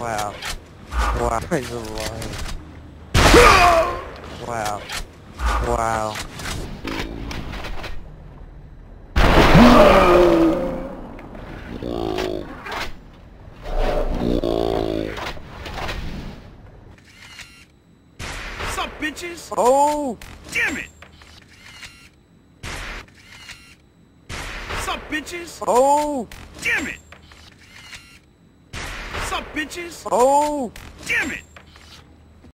Wow. Wow. He's alive. Wow. Wow. What's up, bitches? Oh! Damn it! What's up, bitches? Oh! Damn it! What's up, bitches? Oh! Damn it!